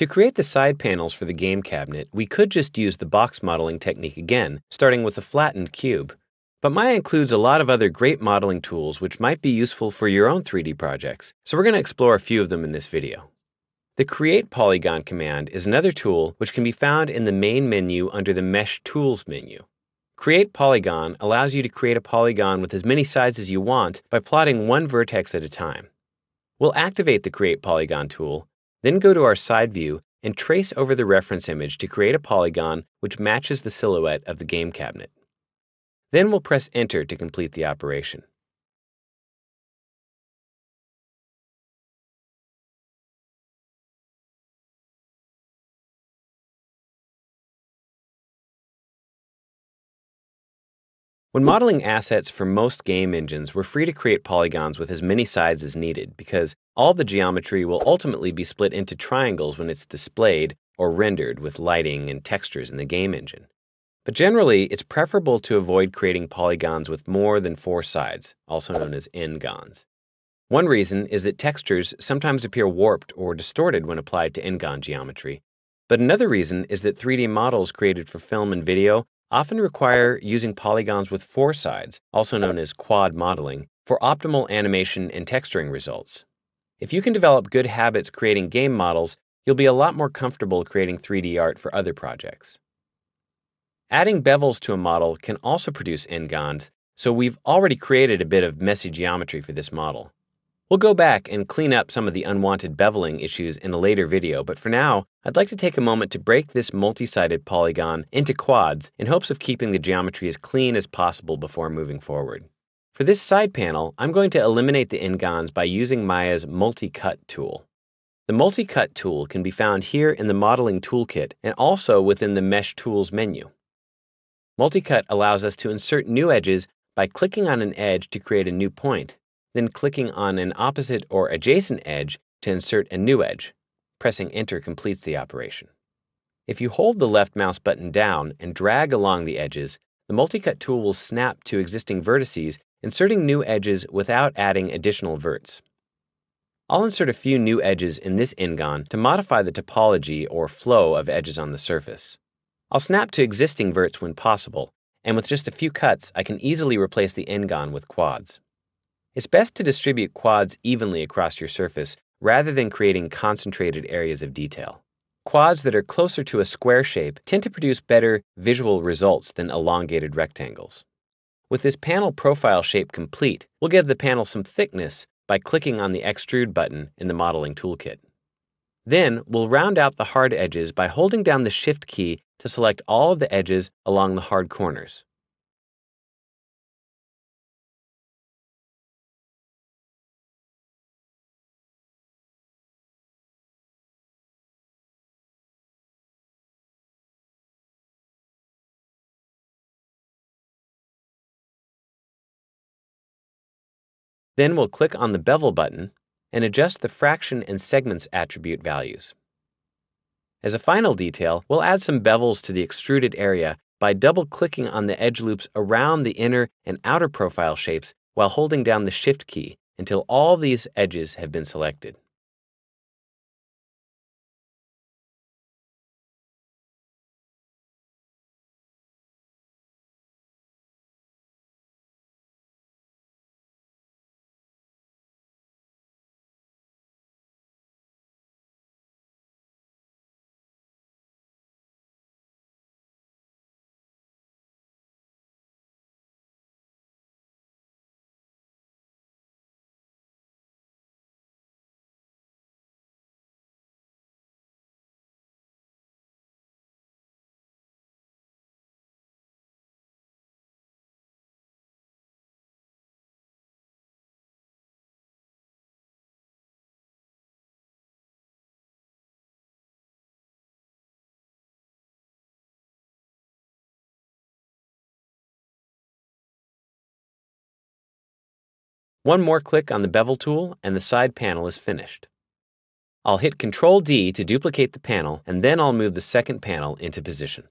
To create the side panels for the game cabinet, we could just use the box modeling technique again, starting with a flattened cube. But Maya includes a lot of other great modeling tools which might be useful for your own 3D projects, so we're going to explore a few of them in this video. The Create Polygon command is another tool which can be found in the main menu under the Mesh Tools menu. Create Polygon allows you to create a polygon with as many sides as you want by plotting one vertex at a time. We'll activate the Create Polygon tool then go to our side view and trace over the reference image to create a polygon which matches the silhouette of the game cabinet. Then we'll press Enter to complete the operation. When modeling assets for most game engines, we're free to create polygons with as many sides as needed because all the geometry will ultimately be split into triangles when it's displayed or rendered with lighting and textures in the game engine. But generally, it's preferable to avoid creating polygons with more than four sides, also known as n-gons. One reason is that textures sometimes appear warped or distorted when applied to n-gon geometry. But another reason is that 3D models created for film and video often require using polygons with four sides, also known as quad modeling, for optimal animation and texturing results. If you can develop good habits creating game models, you'll be a lot more comfortable creating 3D art for other projects. Adding bevels to a model can also produce n-gons, so we've already created a bit of messy geometry for this model. We'll go back and clean up some of the unwanted beveling issues in a later video, but for now, I'd like to take a moment to break this multi-sided polygon into quads in hopes of keeping the geometry as clean as possible before moving forward. For this side panel, I'm going to eliminate the n-gons by using Maya's Multi-Cut tool. The Multi-Cut tool can be found here in the Modeling Toolkit and also within the Mesh Tools menu. Multi-Cut allows us to insert new edges by clicking on an edge to create a new point then clicking on an opposite or adjacent edge to insert a new edge. Pressing Enter completes the operation. If you hold the left mouse button down and drag along the edges, the multi-cut tool will snap to existing vertices, inserting new edges without adding additional verts. I'll insert a few new edges in this n-gon to modify the topology or flow of edges on the surface. I'll snap to existing verts when possible, and with just a few cuts, I can easily replace the n-gon with quads. It's best to distribute quads evenly across your surface rather than creating concentrated areas of detail. Quads that are closer to a square shape tend to produce better visual results than elongated rectangles. With this panel profile shape complete, we'll give the panel some thickness by clicking on the Extrude button in the Modeling Toolkit. Then, we'll round out the hard edges by holding down the Shift key to select all of the edges along the hard corners. Then we'll click on the bevel button and adjust the fraction and segments attribute values. As a final detail, we'll add some bevels to the extruded area by double-clicking on the edge loops around the inner and outer profile shapes while holding down the Shift key until all these edges have been selected. One more click on the bevel tool and the side panel is finished. I'll hit Ctrl D to duplicate the panel and then I'll move the second panel into position.